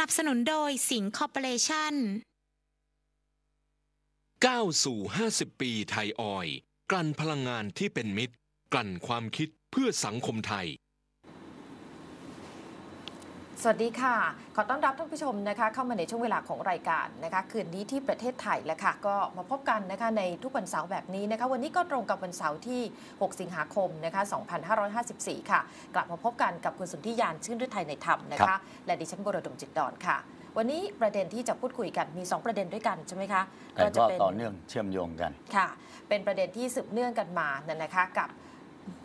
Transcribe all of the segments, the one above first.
นับสนุนโดยสิงห์คอร์ปอเรชั่นก้าวสู่ 50 ปีไทยออย กลั่นพลังงานที่เป็นมิตร กลั่นความคิดเพื่อสังคมไทย สวัสดีค่ะ ขอต้อนรับท่านผู้ชมนะคะ เข้ามาในช่วงเวลาของรายการนะคะ คืนนี้ที่ประเทศไทยแล้วค่ะ ก็มาพบกันนะคะในทุกวันเสาร์แบบนี้นะคะ วันนี้ก็ตรงกับวันเสาร์ที่ 6 สิงหาคมนะคะ 2554 ค่ะ กลับมาพบกันกับคุณสุนทรยานชื่นฤทัยในธรรมนะครัคะบและดิฉันบรดมจิตดอนค่ะ วันนี้ประเด็นที่จะพูดคุยกันมี 2 ประเด็นด้วยกันใช่ไหมคะแต่จะก็เป็นต่อเนื่องเชื่อมโยงกันค่ะ เป็นประเด็นที่สืบเนื่องกันมานั่นนะคะกับ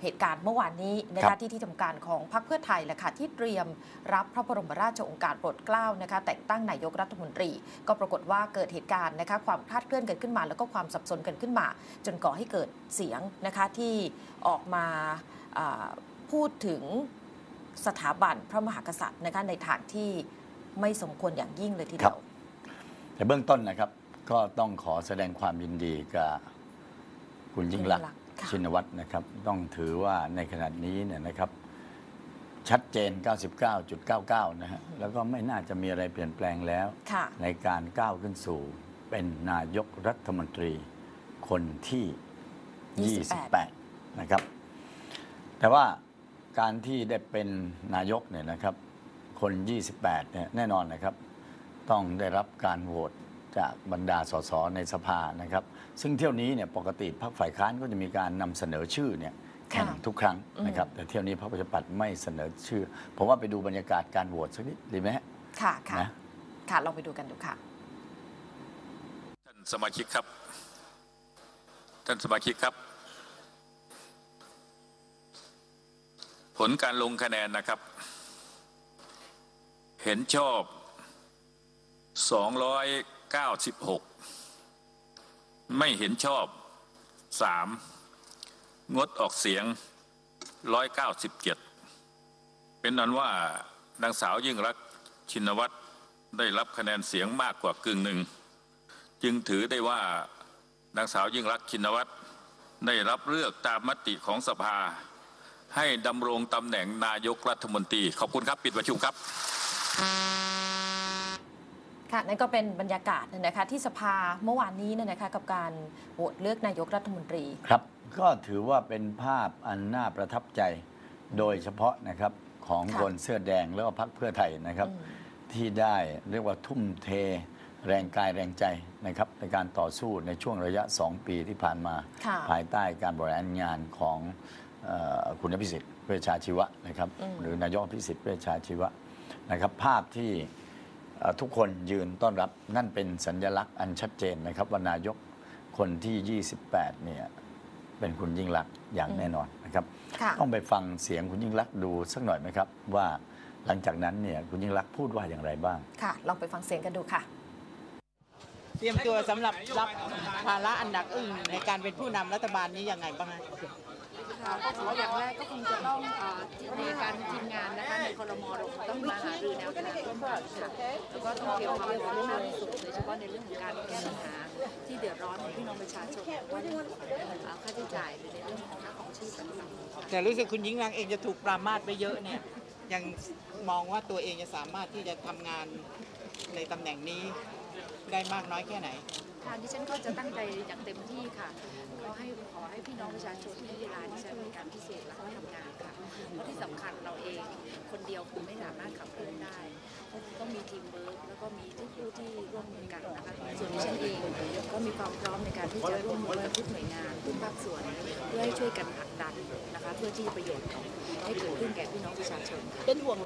เหตุการณ์เมื่อวานนี้นะครัคะบที่ที่ทำการของพรรคเพื่อไทยแหละค่ะที่เตรียมรับพระบรมราชโองการโปรดเกล้านะคะแต่งตั้งนายกรัฐมนตรี ก็ปรากฏว่าเกิดเหตุการณ์นะคะความคลาดเคลื่อนเกิดขึ้นมา แล้วก็ความสับสนเกิดขึ้นมา จนก่อให้เกิดเสียงนะคะที่ออกมาอ่าพูดถึงสถาบันพระมหากษัตริย์นะคะในทางที่ไม่สมควรอย่างยิ่งเลยทีเดียวแต่เบื้องต้นนะครับก็ต้องขอแสดงความยินดีกับคุณยิ่งรักษณ์ค่ะ ชินวัตรนะครับ ต้องถือว่าในขณะนี้เนี่ยนะครับ ชัดเจน 99.99 นะฮะแล้วก็ไม่น่าจะมีอะไรเปลี่ยนแปลงแล้วค่ะในการก้าวขึ้นสู่เป็นนายกรัฐมนตรีคนที่ 28 นะครับ แต่ว่าการที่ได้เป็นนายกเนี่ยนะครับ คน 28 เนี่ยแน่นอนนะครับ ต้องได้รับการโหวตจากบรรดาสสในสภานะครับ ซึ่งเที่ยวนี้เนี่ยปกติพรรคฝ่ายค้านก็จะมีการนำเสนอชื่อเนี่ยแข่งค่ะทุกครั้งอืมนะครับแต่เที่ยวนี้พรรคประชาธิปัตย์ไม่เสนอชื่อ ผมว่าไปดูบรรยากาศการโหวตสักนิดดีไหมฮะค่ะค่ะนะค่ะลองไปดูกันดูค่ะท่านสมาชิกครับ ท่านสมาชิกครับ ผลการลงคะแนนนะครับ เห็นชอบ 296 ไม่เห็นชอบ 3 งดออกเสียง 197 เป็นนั้นว่านางสาวยิ่งรักชินวัตรได้รับคะแนนเสียงมากกว่ากึ่งหนึ่ง จึงถือได้ว่านางสาวยิ่งรักชินวัตรได้รับเลือกตามมติของสภา ให้ดำรงตำแหน่งนายกรัฐมนตรี ขอบคุณครับ ปิดประชุมครับ ค่ะนั่นก็เป็นบรรยากาศนะคะที่สภาเมื่อวานนี้นะคะกับการโหวตเลือกนายกรัฐมนตรี ครับ ก็ถือว่าเป็นภาพอันน่าประทับใจโดยเฉพาะนะครับของค่ะ คนเสื้อแดงแล้วก็พรรคเพื่อไทยนะครับอืมที่ได้เรียกว่าทุ่มเทแรงกายแรงใจนะครับในการต่อสู้ในช่วงระยะ 2 ปีที่ผ่านมา ค่ะ ภายใต้การบริหารงานของเออคุณอภิสิทธิ์เวชชาชีวะนะครับ อืม หรือนายกอภิสิทธิ์เวชชาชีวะนะครับ ภาพที่เอ่อ ทุกคนยืนต้อนรับนั่นเป็นสัญลักษณ์อันชัดเจนนะครับว่านายกคนที่ 28 เนี่ยเป็นคุณยิ่งรักษณ์อย่างแน่นอนนะครับค่ะต้องไปฟังเสียงคุณยิ่งรักษณ์ดูสักหน่อยไหมครับ ว่าหลังจากนั้นเนี่ยคุณยิ่งรักษณ์พูดว่าอย่างไรบ้าง ค่ะ ลองไปฟังเสียงกันดูค่ะ เตรียมตัวสำหรับรับภาระอันหนักอึ้งในการเป็นผู้นำรัฐบาลนี้ยังไงบ้างฮะ ค่ะก็ขออย่างแรกก็คงจะต้องเอ่อในการทีมงานนะคะในครมเราคงต้องมาหารือแนวทางร่วมกันค่ะแล้วก็ต้องเตรียมความพร้อมให้มากที่สุดโดยเฉพาะในเรื่องของการแก้ปัญหาที่เดือดร้อนของพี่น้องประชาชนว่าเรื่องของเอ่อค่าใช้จ่ายหรือในเรื่องของค่าของชีพต่างๆแต่รู้สึกคุณยิ่งรักษณ์เองจะถูกปรามาสไปเยอะเนี่ยยังมองว่าตัวเองจะสามารถที่จะทำงานในตำแหน่งนี้ได้มากน้อยแค่ไหนค่ะดิฉันก็จะตั้งใจอย่างเต็มที่ค่ะ ก็ให้ขอให้พี่น้องประชาชนที่เวลาดิฉันในการพิเศษแล้วก็ทำงานค่ะเพราะที่สำคัญเราเองคนเดียวคงไม่สามารถขับเคลื่อนได้ต้องมีทีมเวิร์กแล้วก็มีทุกผู้ที่ร่วมมือกันนะคะส่วนดิฉันเองก็มีความพร้อมในการที่จะร่วมมือกับทุกหน่วยงานทุกภาคส่วนเพื่อให้ช่วยกันผลักดันนะคะเพื่อที่ประโยชน์ของให้เกิดขึ้นแก่พี่น้องประชาชนเป็นห่วง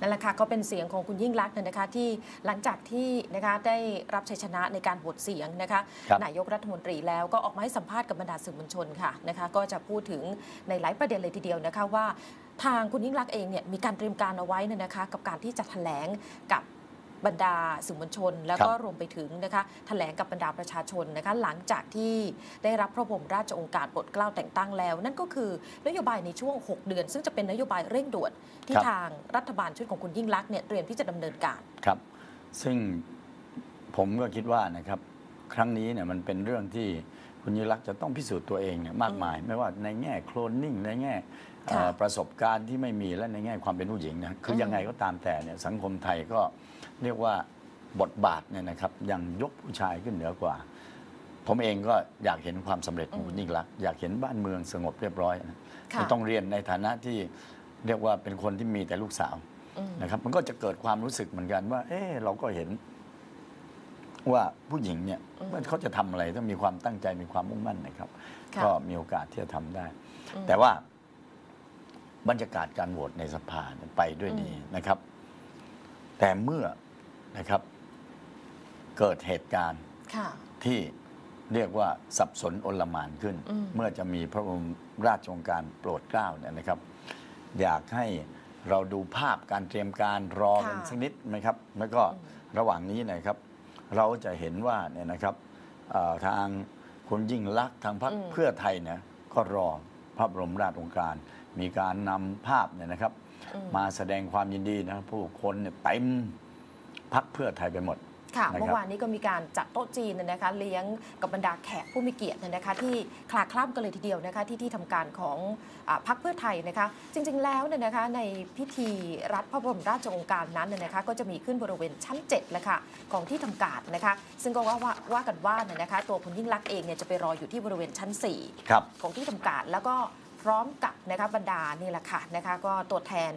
นั่นแหละค่ะก็เป็นเสียงของคุณยิ่งรักษณ์นะคะที่หลังจากที่นะคะได้รับชัยชนะในการโหวตเสียงนะคะครับนายกรัฐมนตรีแล้วก็ออกมาให้สัมภาษณ์กับบรรดาสื่อมวลชนค่ะนะคะก็จะพูดถึงในหลายประเด็นเลยทีเดียวนะคะว่าทางคุณยิ่งรักษณ์เองเนี่ยมีการเตรียมการเอาไว้เนี่ยนะคะกับการที่จะแถลงกับ บรรดาสื่อมวลชน แล้วก็ครับรวมไปถึงนะคะแถลงกับบรรดาประชาชนนะคะหลังจากที่ได้รับพระบรมราชโองการโปรดเกล้าแต่งตั้งแล้ว นั่นก็คือนโยบายในช่วง 6 เดือน ซึ่งจะเป็นนโยบายเร่งด่วนที่ครับทางรัฐบาลชุดของคุณยิ่งรักษณ์เนี่ยเตรียมที่จะดำเนินการครับ ซึ่งผมก็คิดว่านะครับครั้งนี้เนี่ยมันเป็นเรื่องที่ คุณยิ่งรักษณ์จะต้องพิสูจน์ตัวเองเนี่ยมากมาย ไม่ว่าในแง่โคลนนิ่งในแง่เอ่อค่ะประสบการณ์ที่ไม่มีและในแง่ความเป็นผู้หญิงนะคือยังไงก็ตามแต่เนี่ยสังคมไทยก็เรียกว่าบทบาทเนี่ยนะครับยังยกผู้ชายขึ้นเหนือกว่า ผมเองก็อยากเห็นความสำเร็จของคุณยิ่งรักษณ์อยากเห็นบ้านเมืองสงบเรียบร้อยนะค่ะก็ต้องเรียนในฐานะที่เรียกว่าเป็นคนที่มีแต่ลูกสาวอืมนะครับมันก็จะเกิดความรู้สึกเหมือนกันว่า เออเราก็เห็น ว่าผู้หญิงเนี่ยอืมเมื่อเขาจะทำอะไรต้องมีความตั้งใจมีความมุ่งมั่นนะครับค่ะก็มีโอกาสที่จะทำได้อืมแต่ว่าบรรยากาศการโหวตในสภาเนี่ยไปด้วยดีนะครับ แต่เมื่อนะครับเกิดเหตุการณ์ค่ะที่เรียกว่าสับสนโอลหมานขึ้นอืมเมื่อจะมีพระบรมราชโองการโปรดเกล้าเนี่ยนะครับ อยากให้เราดูภาพการเตรียมการรอกันค่ะสักนิดไหมครับ แล้วก็ระหว่างนี้นะครับ เราจะเห็นว่าเนี่ยนะครับเอ่อทางคุณยิ่งลักษณ์ทางพรรคอืมเพื่อไทยเนี่ยก็รอพระบรมราชโองการ มีการนำภาพเนี่ยนะครับอืมมาแสดงความยินดีนะครับผู้คนเนี่ยเต็มพักเพื่อไทยไปหมด ค่ะนะครับเมื่อวานนี้ก็มีการจัดโต๊ะจีนเนยนะคะเลี้ยงกับบรรดาแขกผู้มีเกียรติเนยนะคะที่คลาคล่ำกันเลยทีเดียวนะคะที่ที่ทำการของอาพรรคเพื่อไทยนะคะจริงๆแล้วเนี่ยนะคะในพิธีรัฐพระบรมราชโองการนั้นเนี่ยนะคะก็จะมีขึ้นบริเวณชั้น7เลยค่ะของที่ทำการนะคะซึ่งก็ว่าว่าว่ากันว่าเนี่ยนะคะตัวคุณยิ่งรักษณ์เองเนี่ยจะไปรออยู่ที่บริเวณชั้น4ครับของที่ทำการแล้วก็พร้อมกับนะคะบรรดานี่แหละค่ะนะคะก็ตัวแทน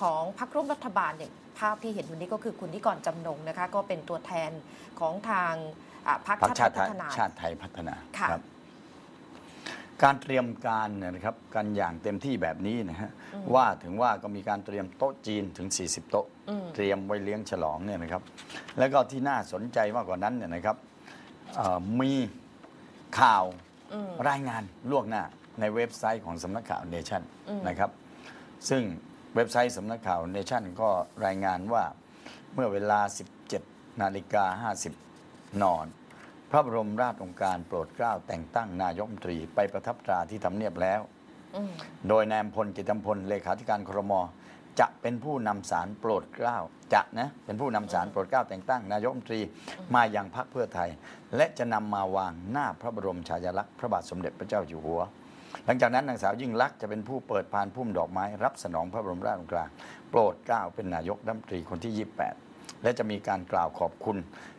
ของพรรคร่วมรัฐบาลอย่าง ภาพที่เห็นวันนี้ก็คือคุณนิกรจำนงนะคะ ก็เป็นตัวแทนของทางอ่าพรรคพรรคชาชาติติพัไทยฒนา ชาติไทยพัฒนาค่ะครับการเตรียมการเนี่ยนะครับกันอย่างเต็มที่แบบนี้นะฮะว่าถึงว่าก็มีการเตรียมโต๊ะจีนถึง 40 โต๊ะ อืม เตรียมไว้เลี้ยงฉลองเนี่ยนะครับ แล้วก็ที่น่าสนใจมากกว่านั้นเนี่ยนะครับเอ่อมีข่าวอืม รายงานล่วงหน้าในเว็บไซต์ของสำนักข่าวเนชั่นอืม นะครับ ซึ่ง เว็บไซต์สำนักข่าวเนชั่นก็รายงานว่าเมื่อเวลา 17 นาฬิกา 50 นอน พระบรมราชโองการโปรดเกล้าแต่งตั้งนายกรัฐมนตรีไปประทับตราที่ทำเนียบแล้ว โดยนายพลกิตตพลเลขาธิการครมจะเป็นผู้นำสารโปรดเกล้าจะนะเป็นผู้นำสารโปรดเกล้าแต่งตั้งนายกรัฐมนตรีมายังพรรคเพื่อไทย และจะนำมาวางหน้าพระบรมฉายาลักษณ์พระบาทสมเด็จพระเจ้าอยู่หัว หลังจากนั้นนางสาวยิ่งลักษณ์จะเป็นผู้เปิดพานพุ่มดอกไม้ รับสนองพระบรมราชโองการโปรดเกล้าเป็นนายกรัฐมนตรีคนที่ 28 และจะมีการกล่าวขอบคุณ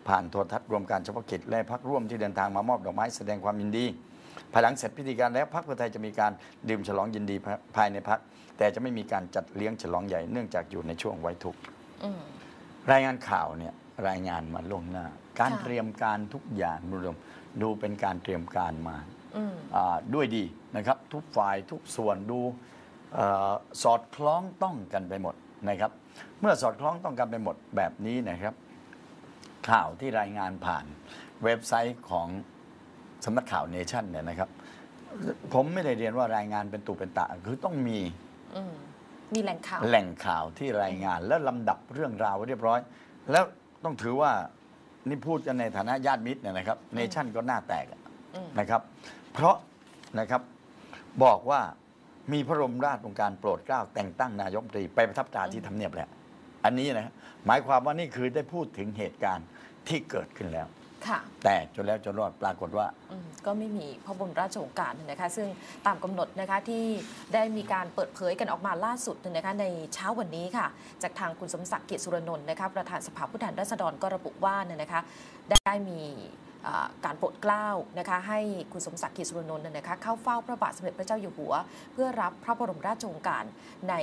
ผ่านโทรทัศน์รวมการเฉพาะกิจและพักร่วมที่เดินทางมามอบดอกไม้แสดงความยินดีภายหลังเสร็จพิธีการแล้วพรรคเพื่อไทยจะมีการดื่มฉลองยินดีภายในพักแต่จะไม่มีการจัดเลี้ยงฉลองใหญ่เนื่องจากอยู่ในช่วงไว้ทุกข์รายงานข่าวเนี่ยรายงานมาล่วงหน้า การเตรียมการทุกอย่างรวมดูเป็นการเตรียมการมา ด้วยดีนะครับ ทุกฝ่ายทุกส่วนดูเออสอดคล้องต้องกันไปหมดนะครับ เมื่อสอดคล้องต้องกันไปหมดแบบนี้นะครับ ข่าวที่รายงานผ่านเว็บไซต์ของสำนักข่าวเนชั่นเนี่ยนะครับ ผมไม่ได้เรียนว่ารายงานเป็นตุเป็นตะคือต้องมีอืมมีแหล่งข่าว แหล่งข่าวที่รายงานและลำดับเรื่องราวไว้เรียบร้อย แล้วต้องถือว่านี่พูดกันในฐานะญาติมิตรเนยนะครับ เนชั่นก็หน้าแตกอะอืมนะครับ เพราะนะครับบอกว่ามีพระบรมราชโองการโปรดเกล้าแต่งตั้งนายกรัฐมนตรีไปประทับตราที่ทำเนียบแล้วอันนี้นะครับหมายความว่านี่คือได้พูดถึงเหตุการณ์ที่เกิดขึ้นแล้วค่ะแต่จนแล้วจนรอดปรากฏว่าอืมก็ไม่มีพระบรมราชโองการนะคะ ซึ่งตามกำหนดนะคะที่ได้มีการเปิดเผยกันออกมาล่าสุดนะคะในเช้าวันนี้ค่ะ จากทางคุณสมศักดิ์เกียรติสุรนนท์นะคะประธานสภาผู้แทนราษฎรก็ระบุว่าเนี่ยนะคะ ได้มีอ่า การโปรดเกล้านะคะให้คุณสมศักดิ์เกียรติสุรนนท์เนี่ยนะคะเข้าเฝ้าพระบาทสมเด็จพระเจ้าอยู่หัว เพื่อรับพระบรมราชโองการใน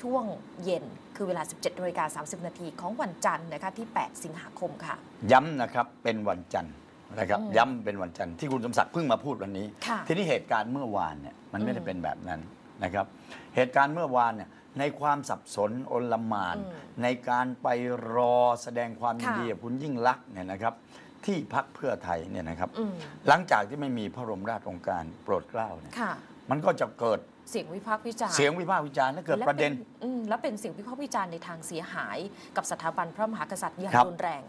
ช่วงเย็นคือเวลา 17นาฬิกา30 นาทีของวันจันทร์นะคะที่ 8 สิงหาคมค่ะ ย้ำนะครับเป็นวันจันทร์นะครับอืมย้ำเป็นวันจันทร์ที่คุณสมศักดิ์เพิ่งมาพูดวันนี้ค่ะทีนี้เหตุการณ์เมื่อวานเนี่ยมันไม่ได้อืมเป็นแบบนั้นนะครับ เหตุการณ์เมื่อวานเนี่ยในความสับสนโอลหมานอืมในการไปรอแสดงความยินดีค่ะกับคุณยิ่งลักษณ์เนี่ยนะครับ ที่พักเพื่อไทยเนี่ยนะครับอืมหลังจากที่ไม่มีพระบรมราชโองการโปรดเกล้าเนี่ยค่ะมันก็จะเกิดเสียงวิพากษ์วิจารณ์เสียงวิพากษ์วิจารณ์และเกิดประเด็น และป็อืมและเป็นเสียงวิพากษ์วิจารณ์ในทางเสียหาย กับสถาบันพระมหากษัตริย์อย่างครับรุนแรง